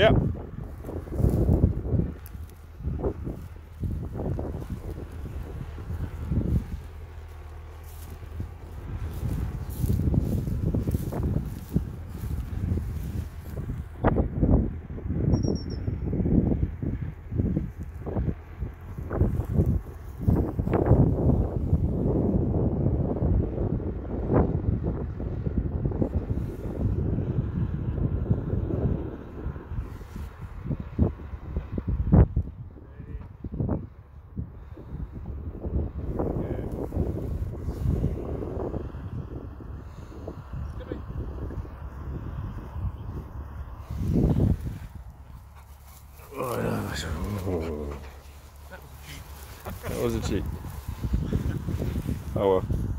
Yep. That was a cheat. Oh well.